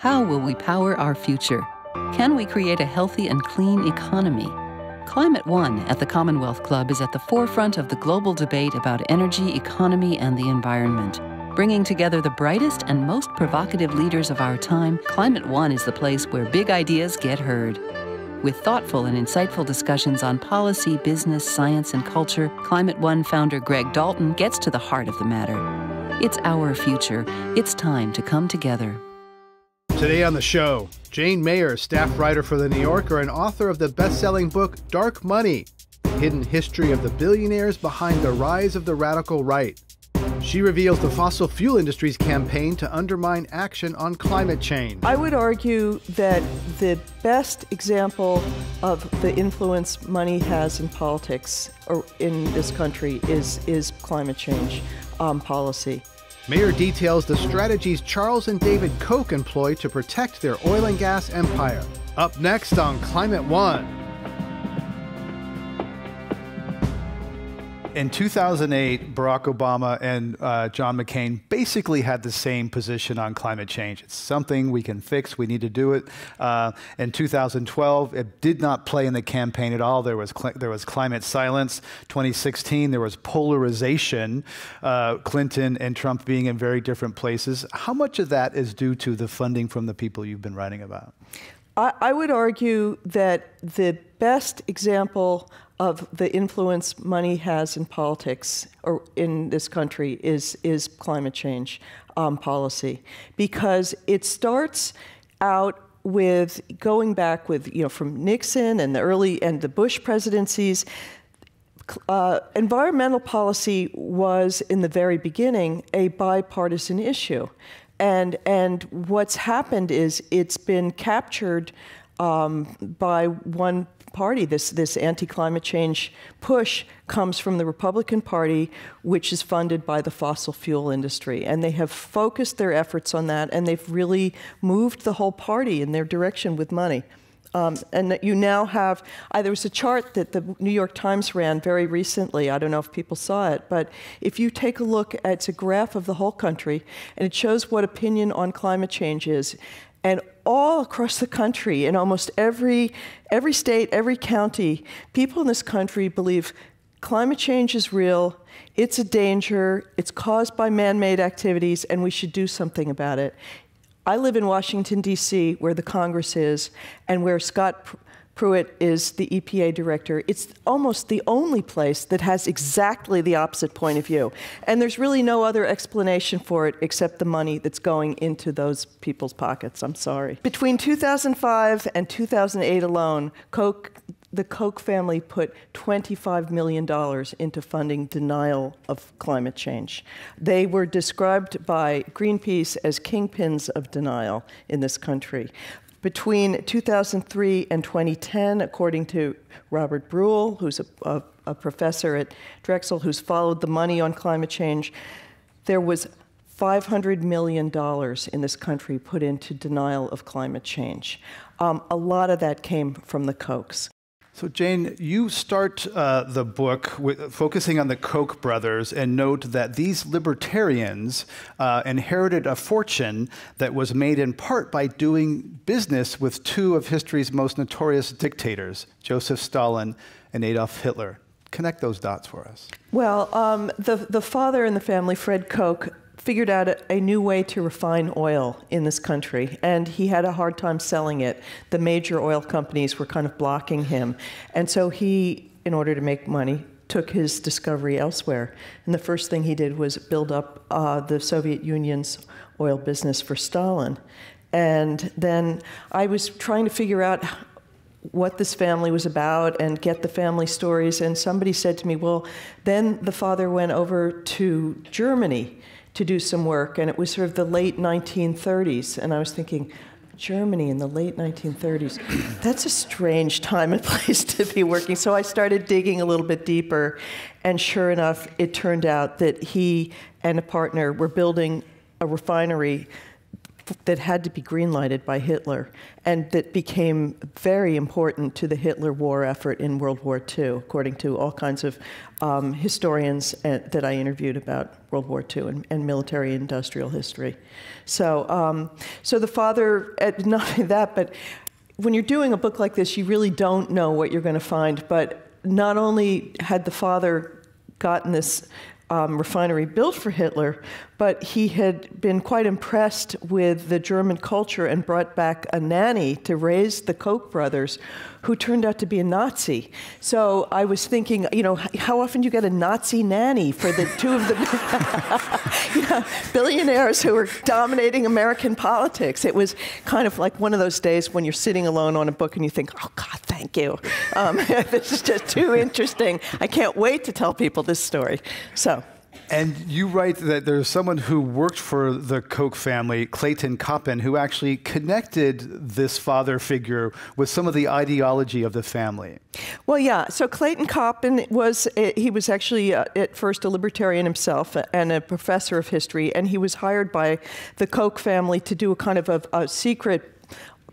How will we power our future? Can we create a healthy and clean economy? Climate One at the Commonwealth Club is at the forefront of the global debate about energy, economy, and the environment. Bringing together the brightest and most provocative leaders of our time, Climate One is the place where big ideas get heard. With thoughtful and insightful discussions on policy, business, science, and culture, Climate One founder Greg Dalton gets to the heart of the matter. It's our future. It's time to come together. Today on the show, Jane Mayer, staff writer for The New Yorker and author of the best selling book Dark Money The Hidden History of the Billionaires Behind the Rise of the Radical Right. She reveals the fossil fuel industry's campaign to undermine action on climate change. I would argue that the best example of the influence money has in politics or in this country is, is climate change um, policy. Mayer details the strategies Charles and David Koch employ to protect their oil and gas empire. Up next on Climate One. In 2008, Barack Obama and uh, John McCain basically had the same position on climate change. It's something we can fix, we need to do it. Uh, in 2012, it did not play in the campaign at all. There was, there was climate silence. 2016, there was polarization, uh, Clinton and Trump being in very different places. How much of that is due to the funding from the people you've been writing about? I, I would argue that the best example of the influence money has in politics or in this country is, is climate change um, policy. Because it starts out with going back with you know from Nixon and the early and the Bush presidencies uh, environmental policy was in the very beginning a bipartisan issue. And and what's happened is it's been captured um, by one party. This, this anti climate change push comes from the Republican Party, which is funded by the fossil fuel industry. And they have focused their efforts on that, and they've really moved the whole party in their direction with money. Um, and you now have, uh, there was a chart that the New York Times ran very recently. I don't know if people saw it, but if you take a look, at, it's a graph of the whole country, and it shows what opinion on climate change is. And all across the country, in almost every, every state, every county, people in this country believe climate change is real, it's a danger, it's caused by man made activities, and we should do something about it. I live in Washington, D.C., where the Congress is, and where Scott Pruitt is the EPA director. It's almost the only place that has exactly the opposite point of view. And there's really no other explanation for it except the money that's going into those people's pockets. I'm sorry. Between 2005 and 2008 alone, the Koch family put $25 million into funding denial of climate change. They were described by Greenpeace as kingpins of denial in this country. Between 2003 and 2010, according to Robert Brulle, who's a, a, a professor at Drexel who's followed the money on climate change, there was $500 million in this country put into denial of climate change. Um, a lot of that came from the Kochs. So, Jane, you start uh, the book with, focusing on the Koch brothers and note that these libertarians uh, inherited a fortune that was made in part by doing business with two of history's most notorious dictators, Joseph Stalin and Adolf Hitler. Connect those dots for us. Well, um, the, the father in the family, Fred Koch, figured out a, a, new way to refine oil in this country, and he had a hard time selling it. The major oil companies were kind of blocking him. And so he, in order to make money, took his discovery elsewhere. And the first thing he did was build up uh, the Soviet Union's oil business for Stalin. And then I was trying to figure out what this family was about and get the family stories. And somebody said to me, Well, then the father went over to Germany to do some work, and it was sort of the late 1930s. And I was thinking, Germany in the late 1930s, that's a strange time and place to be working. So I started digging a little bit deeper, and sure enough, it turned out that he and a partner were building a refinery that had to be greenlighted by Hitler and that became very important to the Hitler war effort in World War II, according to all kinds of um, historians uh, that I interviewed about World War II and, and military industrial history. So, um, so the father, uh, not only that, but when you're doing a book like this, you really don't know what you're going to find. But not only had the father gotten this um, refinery built for Hitler, but he had been quite impressed with the German culture and brought back a nanny to raise the Koch brothers, who turned out to be a Nazi. So I was thinking, you know, how often do you get a Nazi nanny for the two of the you know, billionaires who were dominating American politics? It was kind of like one of those days when you're sitting alone on a book and you think, oh, God, thank you. Um, this is just too interesting. I can't wait to tell people this story. So. And you write that there's someone who worked for the Koch family, Clayton Coppin, who actually connected this father figure with some of the ideology of the family. Well, yeah. So Clayton Coppin was he was actually uh, at first a libertarian himself and a professor of history, and he was hired by the Koch family to do a kind of a, a secret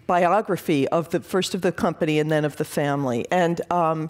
biography of the first of the company and then of the family, and. Um,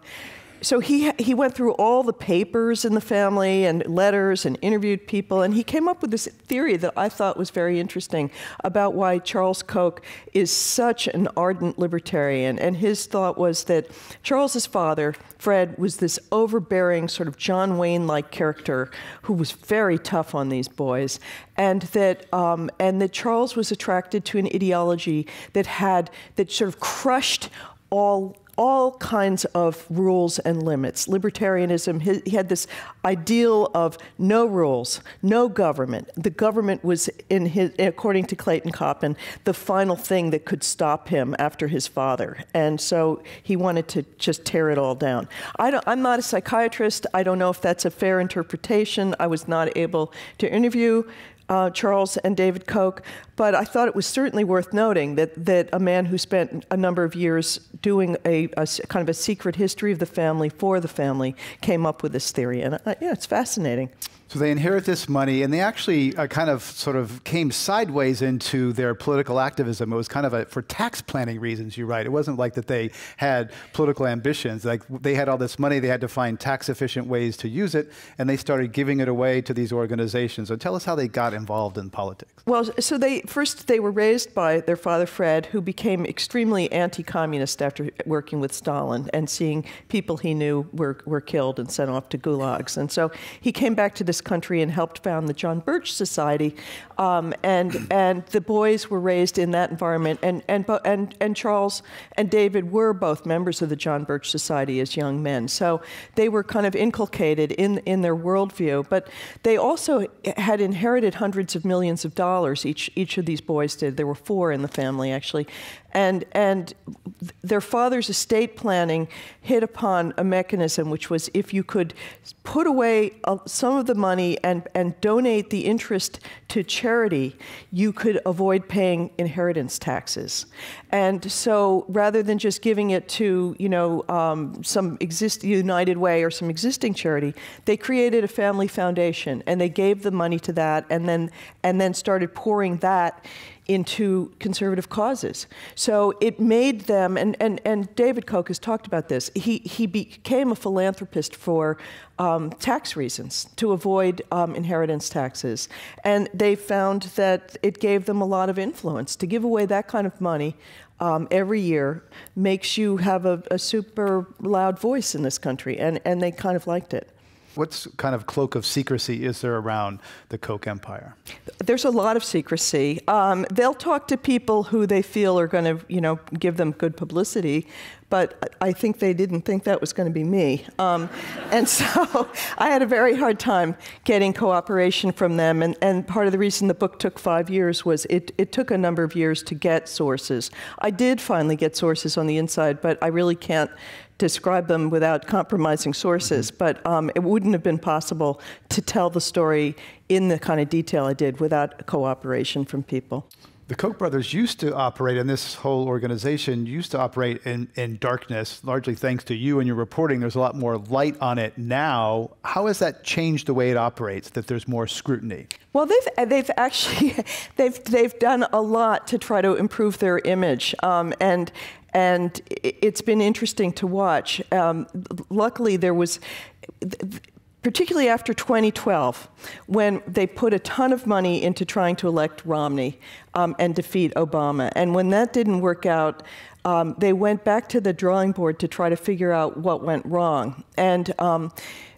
so he, he went through all the papers in the family and letters and interviewed people, and he came up with this theory that I thought was very interesting about why Charles Koch is such an ardent libertarian. And his thought was that Charles's father, Fred, was this overbearing, sort of John Wayne like character who was very tough on these boys, and that, um, and that Charles was attracted to an ideology that had, that sort of crushed all all kinds of rules and limits. Libertarianism, he, had this ideal of no rules, no government. The government was, in his, according to Clayton Coppin, the final thing that could stop him after his father. And so he wanted to just tear it all down. I am not a psychiatrist. I don't know if that's a fair interpretation. I was not able to interview uh, Charles and David Koch, but I thought it was certainly worth noting that, that a man who spent a number of years doing a, a kind of a secret history of the family for the family came up with this theory. And uh, yeah, it's fascinating. So they inherit this money, and they actually uh, kind of sort of came sideways into their political activism. It was kind of a, for tax planning reasons, you write. It wasn't like that they had political ambitions. Like they had all this money, they had to find tax efficient ways to use it, and they started giving it away to these organizations. So tell us how they got involved in politics. Well, so they first they were raised by their father Fred, who became extremely anti-communist after working with Stalin and seeing people he knew were, were killed and sent off to gulags. And so he came back to this this country and helped found the John Birch Society. Um, and, and the boys were raised in that environment. And, and, and, and Charles and David were both members of the John Birch Society as young men. So they were kind of inculcated in, in their worldview. But they also had inherited hundreds of millions of dollars, each, each of these boys did. There were four in the family, actually and and their father's estate planning hit upon a mechanism which was if you could put away uh, some of the money and and donate the interest to charity, you could avoid paying inheritance taxes. And so rather than just giving it to you know um, some exist United Way or some existing charity, they created a family foundation and they gave the money to that and then and then started pouring that into conservative causes. So it made them, and, and, and David Koch has talked about this, he, he became a philanthropist for um, tax reasons, to avoid um, inheritance taxes. And they found that it gave them a lot of influence. To give away that kind of money um, every year makes you have a, a super loud voice in this country, and, and they kind of liked it. What kind of cloak of secrecy is there around the Koch empire? There's a lot of secrecy. Um, they'll talk to people who they feel are going to, you know, give them good publicity, but I think they didn't think that was going to be me. Um, and so I had a very hard time getting cooperation from them. And, and part of the reason the book took five years was it, it took a number of years to get sources. I did finally get sources on the inside, but I really can't describe them without compromising sources, mm-hmm. but um, it wouldn't have been possible to tell the story in the kind of detail I did without cooperation from people. The Koch brothers used to operate, and this whole organization used to operate in, in darkness, largely thanks to you and your reporting. There's a lot more light on it now. How has that changed the way it operates, that there's more scrutiny? Well, they've, they've actually they've, they've done a lot to try to improve their image. Um, and, and it's been interesting to watch. Um, luckily, there was particularly after 2012, when they put a ton of money into trying to elect Romney um, and defeat Obama. And when that didn't work out, um, they went back to the drawing board to try to figure out what went wrong. And um,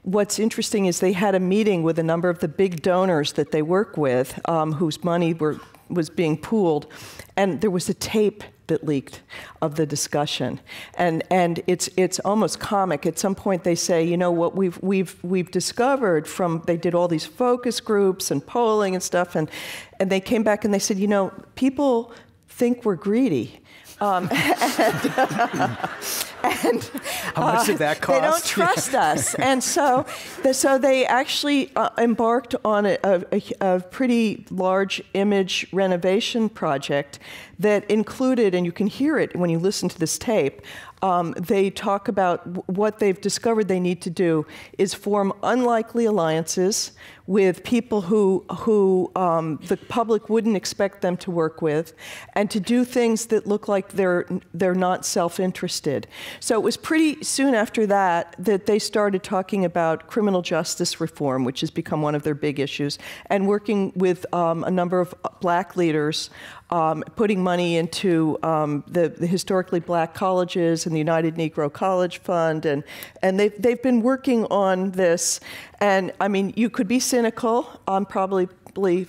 what's interesting is they had a meeting with a number of the big donors that they work with, um, whose money were, was being pooled, and there was a tape that leaked of the discussion. And, and it's, it's almost comic. At some point, they say, you know, what we've, we've, we've discovered from, they did all these focus groups and polling and stuff, and, and they came back and they said, you know, people think we're greedy. Um, and, and how much uh, did that cost? They don't trust us, and so, the, so they actually uh, embarked on a, a, a, pretty large image renovation project that included, and you can hear it when you listen to this tape, um, they talk about what they've discovered they need to do is form unlikely alliances with people who, who um, the public wouldn't expect them to work with, and to do things that look like they're, they're not self-interested. So it was pretty soon after that that they started talking about criminal justice reform, which has become one of their big issues, and working with um, a number of black leaders um, putting money into um, the, the, historically black colleges and the United Negro College Fund, and, and they've, they've been working on this. And I mean, you could be cynical. I'm probably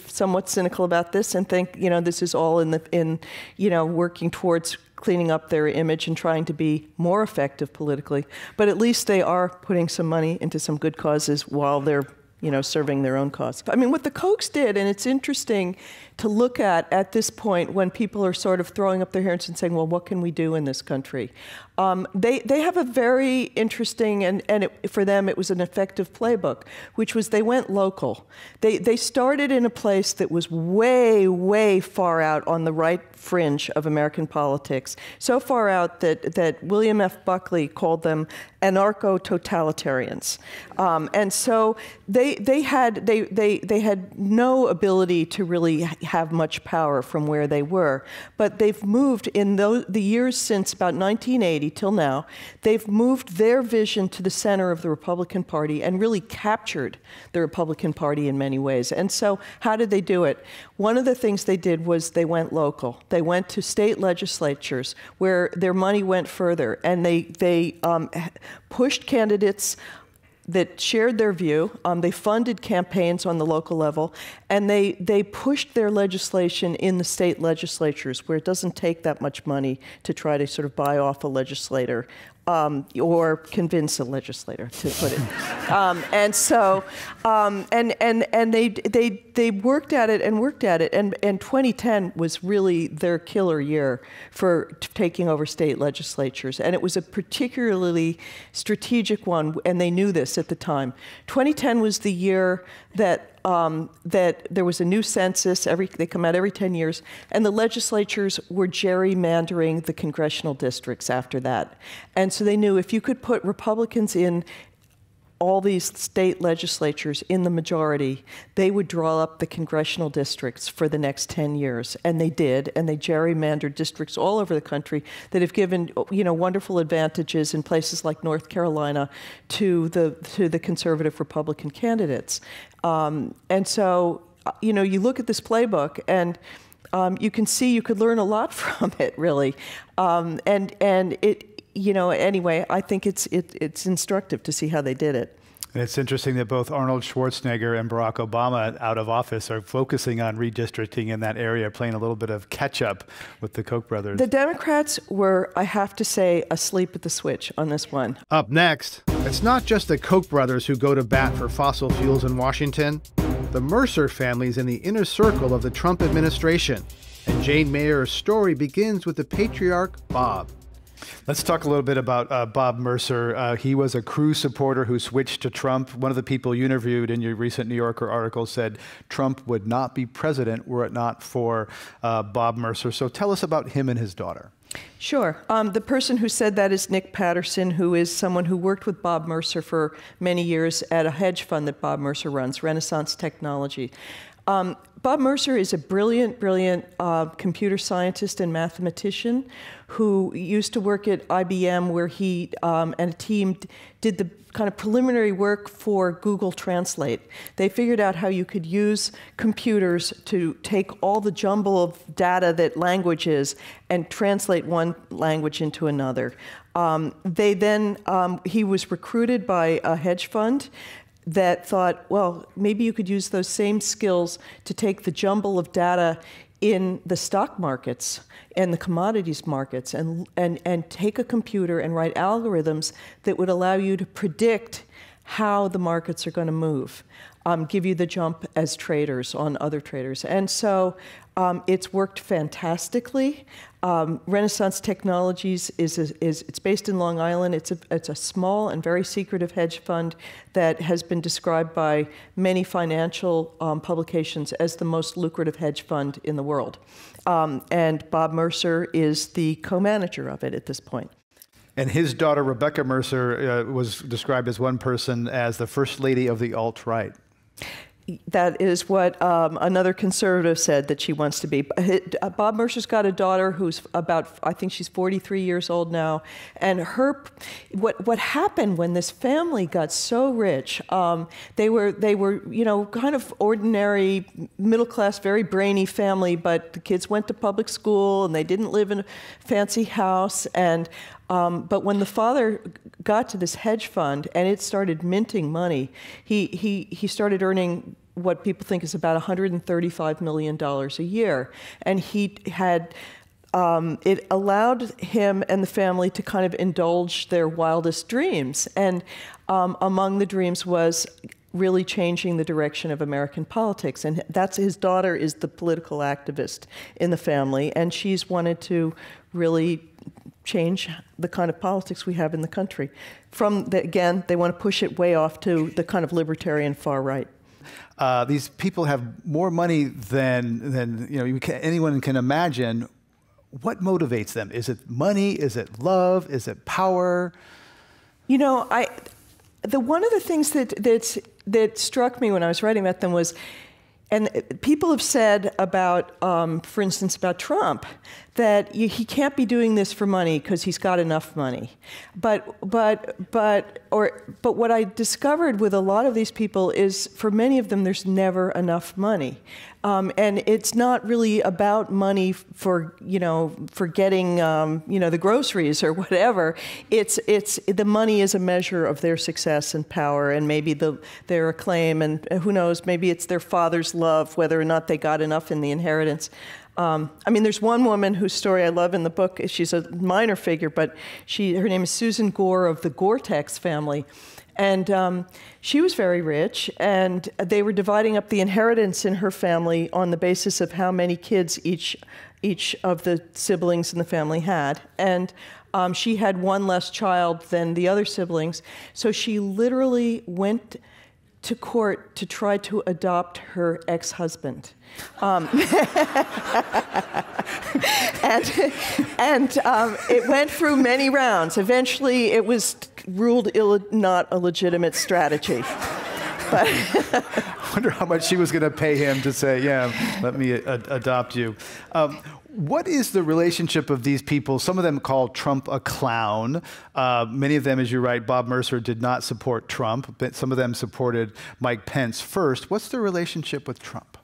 somewhat cynical about this and think, you know, this is all in the, in, you know, working towards cleaning up their image and trying to be more effective politically. But at least they are putting some money into some good causes while they're you know, serving their own cause. I mean, what the Kochs did, and it's interesting to look at at this point when people are sort of throwing up their hands and saying, well, what can we do in this country? Um, they, they have a very interesting, and, and it, for them it was an effective playbook, which was they went local. They, they started in a place that was way, way far out on the right fringe of American politics, so far out that, that William F. Buckley called them anarcho-totalitarians. Um, and so they, they, had, they, they, they had no ability to really have much power from where they were, but they've moved in those, the years since about 1980 till now, they've moved their vision to the center of the Republican Party and really captured the Republican Party in many ways. And so, how did they do it? One of the things they did was they went local. They went to state legislatures where their money went further, and they, they um, pushed candidates that shared their view. Um, they funded campaigns on the local level, and they, they pushed their legislation in the state legislatures where it doesn't take that much money to try to sort of buy off a legislator um, or convince a legislator, to put it. Um, and so, um, and and and they they they worked at it and worked at it, and and 2010 was really their killer year for taking over state legislatures, and it was a particularly strategic one, and they knew this at the time. 2010 was the year that um, that there was a new census. Every they come out every 10 years, and the legislatures were gerrymandering the congressional districts after that. And so they knew if you could put Republicans in all these state legislatures in the majority, they would draw up the congressional districts for the next 10 years. And they did, and they gerrymandered districts all over the country that have given you know, wonderful advantages in places like North Carolina to the, to the conservative Republican candidates. Um, and so, uh, you know, you look at this playbook and um, you can see you could learn a lot from it, really. Um, and, and it, you know, anyway, I think it's, it, it's instructive to see how they did it. And it's interesting that both Arnold Schwarzenegger and Barack Obama, out of office, are focusing on redistricting in that area, playing a little bit of catch up with the Koch brothers. The Democrats were, I have to say, asleep at the switch on this one. Up next, it's not just the Koch brothers who go to bat for fossil fuels in Washington. The Mercer family's in the inner circle of the Trump administration. And Jane Mayer's story begins with the patriarch, Bob. Let's talk a little bit about uh, Bob Mercer. Uh, he was a Cruz supporter who switched to Trump. One of the people you interviewed in your recent New Yorker article said Trump would not be president were it not for uh, Bob Mercer. So tell us about him and his daughter. Sure. Um, the person who said that is Nick Patterson, who is someone who worked with Bob Mercer for many years at a hedge fund that Bob Mercer runs, Renaissance Technology. Um, Bob Mercer is a brilliant, brilliant uh, computer scientist and mathematician who used to work at IBM, where he um, and a team did the kind of preliminary work for Google Translate. They figured out how you could use computers to take all the jumble of data that language is and translate one language into another. Um, they then, um, he was recruited by a hedge fund that thought, well, maybe you could use those same skills to take the jumble of data in the stock markets and the commodities markets and, and, and take a computer and write algorithms that would allow you to predict how the markets are going to move, um, give you the jump as traders on other traders. And so um, it's worked fantastically. Um, Renaissance Technologies is, a, is it's based in Long Island. It's a, it's a small and very secretive hedge fund that has been described by many financial um, publications as the most lucrative hedge fund in the world. Um, and Bob Mercer is the co-manager of it at this point. And his daughter, Rebecca Mercer, uh, was described as one person as the first lady of the alt right that is what um, another conservative said that she wants to be. Uh, Bob Mercer's got a daughter who's about, I think she's 43 years old now, and her, what what happened when this family got so rich? Um, they were they were you know kind of ordinary middle class, very brainy family, but the kids went to public school and they didn't live in a fancy house and. Um, but when the father got to this hedge fund and it started minting money, he, he, he started earning what people think is about $135 million a year. And he had, um, it allowed him and the family to kind of indulge their wildest dreams. And um, among the dreams was really changing the direction of American politics. And that's his daughter is the political activist in the family, and she's wanted to really change the kind of politics we have in the country. From the, again, they want to push it way off to the kind of libertarian far right. Uh, these people have more money than, than you know, you can, anyone can imagine. What motivates them? Is it money? Is it love? Is it power? You know, I, the, one of the things that, that, that struck me when I was writing about them was, and people have said about, um, for instance, about Trump, that he can't be doing this for money because he's got enough money. But, but, but, or, but what I discovered with a lot of these people is for many of them, there's never enough money. Um, and it's not really about money for, you know, for getting, um, you know, the groceries or whatever. It's, it's, the money is a measure of their success and power and maybe the, their acclaim and who knows, maybe it's their father's love, whether or not they got enough in the inheritance. Um, I mean, there's one woman whose story I love in the book. She's a minor figure, but she, her name is Susan Gore of the Gore-Tex family. And um, she was very rich, and they were dividing up the inheritance in her family on the basis of how many kids each, each of the siblings in the family had. And um, she had one less child than the other siblings. So she literally went to court to try to adopt her ex husband. Um, and and um, it went through many rounds. Eventually, it was ruled not a legitimate strategy. But I wonder how much she was going to pay him to say, "Yeah, let me a- adopt you." Um, what is the relationship of these people? Some of them call Trump a clown. Uh, many of them, as you write, Bob Mercer did not support Trump, but some of them supported Mike Pence first. What's the relationship with Trump?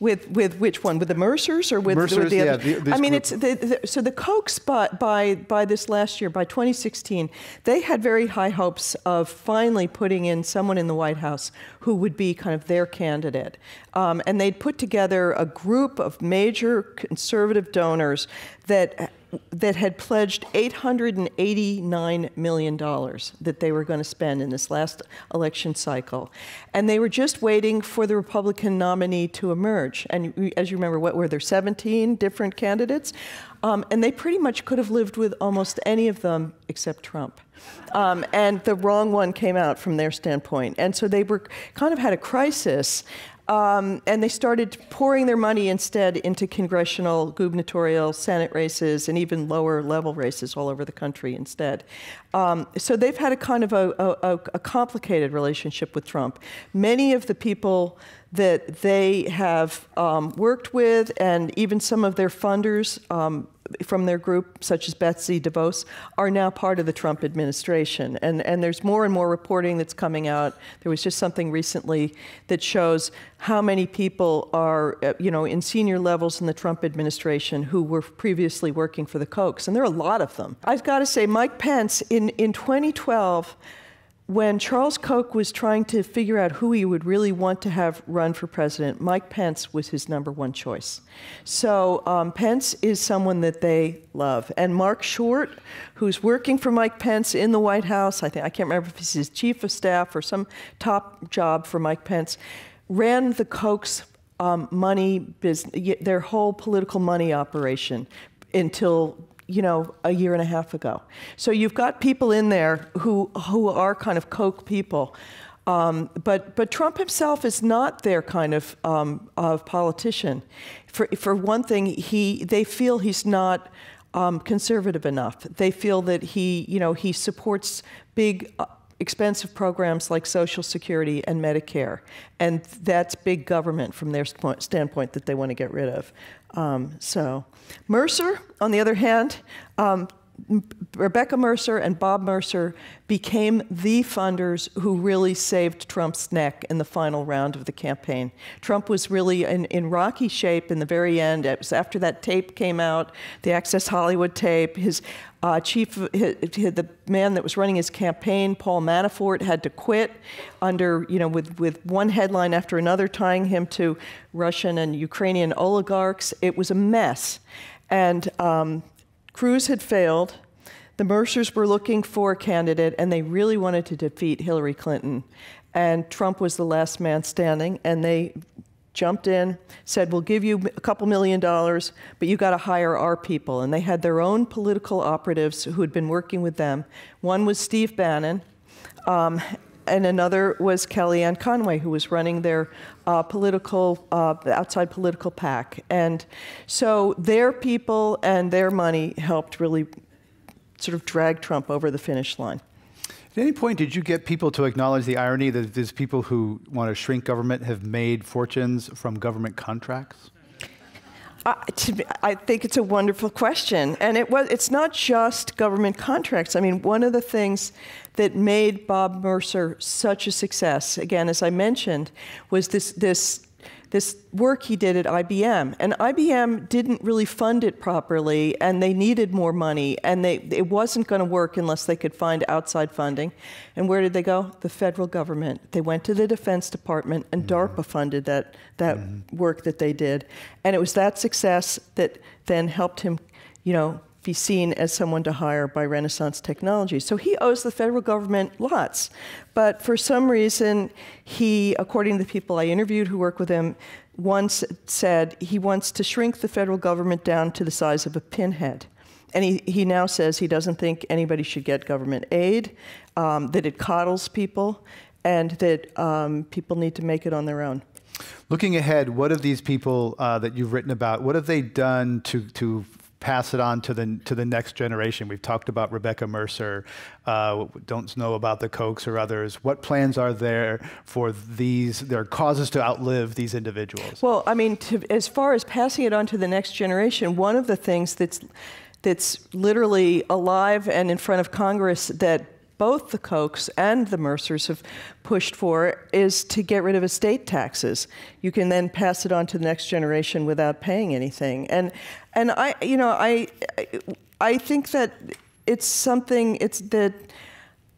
With with which one? With the Mercers or with, Mercers, with the yeah, other? The, I mean, group. it's the, the, so the Kochs by, by by this last year, by 2016, they had very high hopes of finally putting in someone in the White House who would be kind of their candidate, um, and they'd put together a group of major conservative donors that that had pledged $889 million that they were going to spend in this last election cycle. And they were just waiting for the Republican nominee to emerge. And as you remember, what were there, 17 different candidates? Um, and they pretty much could have lived with almost any of them except Trump. Um, and the wrong one came out from their standpoint. And so they were kind of had a crisis. Um, and they started pouring their money instead into congressional, gubernatorial, Senate races, and even lower level races all over the country instead. Um, so they've had a kind of a, a, a, complicated relationship with Trump. Many of the people that they have um, worked with, and even some of their funders, um, from their group, such as Betsy DeVos, are now part of the Trump administration. And, and there's more and more reporting that's coming out. There was just something recently that shows how many people are, uh, you know, in senior levels in the Trump administration who were previously working for the Kochs. And there are a lot of them. I've got to say, Mike Pence, in, in 2012, when Charles Koch was trying to figure out who he would really want to have run for president, Mike Pence was his number one choice. So um, Pence is someone that they love. And Mark Short, who's working for Mike Pence in the White House, I think I can't remember if he's his chief of staff or some top job for Mike Pence, ran the Koch's um, money business, their whole political money operation until you know, a year and a half ago. So you've got people in there who, who are kind of Koch people. Um, but, but Trump himself is not their kind of, um, of politician. For, for one thing, he, they feel he's not um, conservative enough. They feel that he, you know, he supports big, uh, expensive programs like Social Security and Medicare, and that's big government from their standpoint that they want to get rid of. Um, so, Mercer, on the other hand, um, Rebecca Mercer and Bob Mercer became the funders who really saved Trump's neck in the final round of the campaign. Trump was really in, in rocky shape in the very end. It was after that tape came out, the Access Hollywood tape. His uh, chief, his, the man that was running his campaign, Paul Manafort, had to quit under, you know, with, with one headline after another tying him to Russian and Ukrainian oligarchs. It was a mess. And um, Cruz had failed. The Mercers were looking for a candidate, and they really wanted to defeat Hillary Clinton. And Trump was the last man standing, and they jumped in, said, We'll give you a couple million dollars, but you got to hire our people. And they had their own political operatives who had been working with them. One was Steve Bannon, um, and another was Kellyanne Conway, who was running their uh, political, uh, outside political PAC. And so their people and their money helped really sort of drag Trump over the finish line. At any point, did you get people to acknowledge the irony that these people who want to shrink government have made fortunes from government contracts? Uh, me, I think it's a wonderful question, and it was. It's not just government contracts. I mean, one of the things that made Bob Mercer such a success, again, as I mentioned, was this this this work he did at IBM. And IBM didn't really fund it properly, and they needed more money, and they, it wasn't going to work unless they could find outside funding. And where did they go? The federal government. They went to the Defense Department, and mm-hmm. DARPA funded that, that mm-hmm. work that they did. And it was that success that then helped him, you know, be seen as someone to hire by Renaissance Technology. So he owes the federal government lots. But for some reason, he, according to the people I interviewed who work with him, once said he wants to shrink the federal government down to the size of a pinhead. And he, he now says he doesn't think anybody should get government aid, um, that it coddles people, and that um, people need to make it on their own. Looking ahead, what have these people uh, that you've written about, what have they done to, to pass it on to the to the next generation. We've talked about Rebecca Mercer. Uh, don't know about the Kochs or others. What plans are there for these? Their causes to outlive these individuals. Well, I mean, to, as far as passing it on to the next generation, one of the things that's that's literally alive and in front of Congress that both the Kochs and the Mercers have pushed for is to get rid of estate taxes. You can then pass it on to the next generation without paying anything. And and I you know I I think that it's something it's that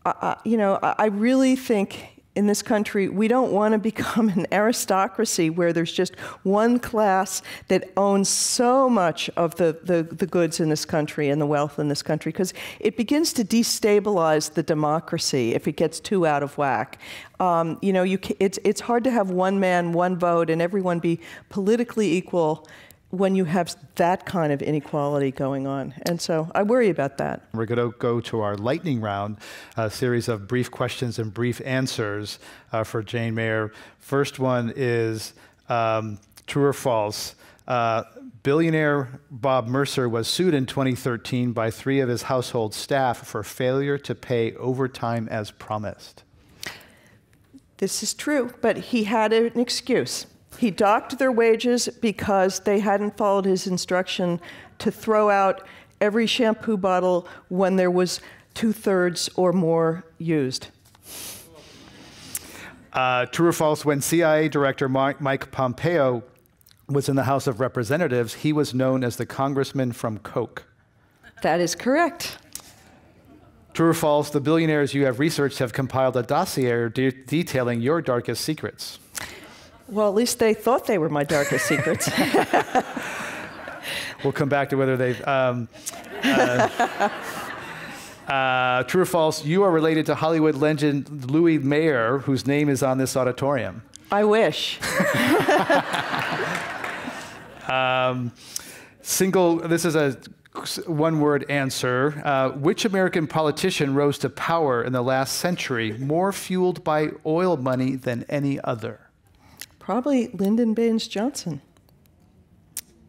uh, you know I really think in this country, we don't want to become an aristocracy where there's just one class that owns so much of the, the, the goods in this country and the wealth in this country, because it begins to destabilize the democracy if it gets too out of whack. Um, you know, you, it's, it's hard to have one man, one vote, and everyone be politically equal when you have that kind of inequality going on. And so I worry about that. We're going to go to our lightning round, a series of brief questions and brief answers uh, for Jane Mayer. First one is um, true or false? Uh, billionaire Bob Mercer was sued in 2013 by three of his household staff for failure to pay overtime as promised. This is true, but he had an excuse. He docked their wages because they hadn't followed his instruction to throw out every shampoo bottle when there was two thirds or more used. Uh, true or false, when CIA Director Mike Pompeo was in the House of Representatives, he was known as the congressman from Koch. That is correct. True or false, the billionaires you have researched have compiled a dossier de detailing your darkest secrets. Well, at least they thought they were my darkest secrets. we'll come back to whether they've. Um, uh, uh, true or false, you are related to Hollywood legend Louis Mayer, whose name is on this auditorium. I wish. um, single, this is a one word answer. Uh, which American politician rose to power in the last century more fueled by oil money than any other? Probably Lyndon Baines Johnson.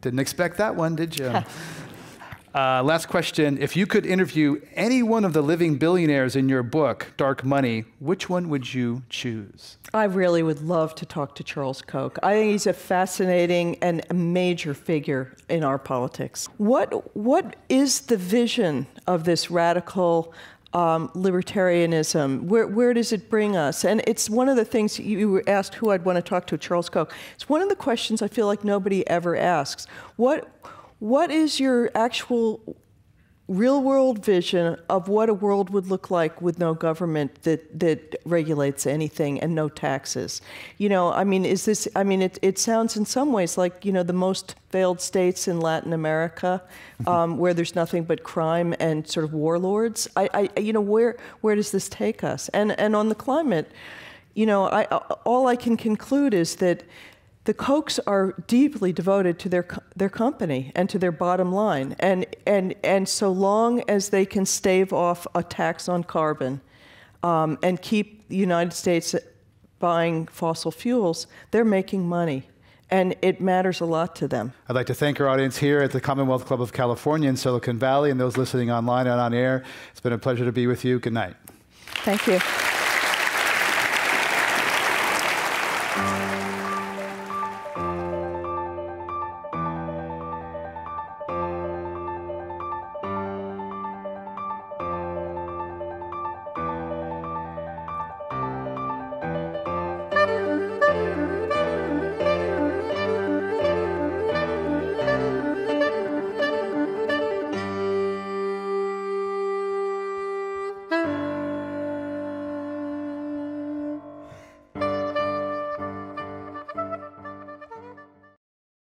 Didn't expect that one, did you? uh, last question. If you could interview any one of the living billionaires in your book, Dark Money, which one would you choose? I really would love to talk to Charles Koch. I think he's a fascinating and a major figure in our politics. What, what is the vision of this radical um, libertarianism? Where, where does it bring us? And it's one of the things you asked who I'd want to talk to, Charles Koch. It's one of the questions I feel like nobody ever asks. What, what is your actual real world vision of what a world would look like with no government that, that regulates anything and no taxes. You know, I mean, is this, I mean, it, it sounds in some ways like, you know, the most failed states in Latin America mm-hmm. um, where there's nothing but crime and sort of warlords. I, I, you know, where, where does this take us? And, and on the climate, you know, I, all I can conclude is that the Kochs are deeply devoted to their, their company and to their bottom line. And, and, and so long as they can stave off a tax on carbon um, and keep the United States buying fossil fuels, they're making money. And it matters a lot to them. I'd like to thank our audience here at the Commonwealth Club of California in Silicon Valley and those listening online and on air. It's been a pleasure to be with you. Good night. Thank you.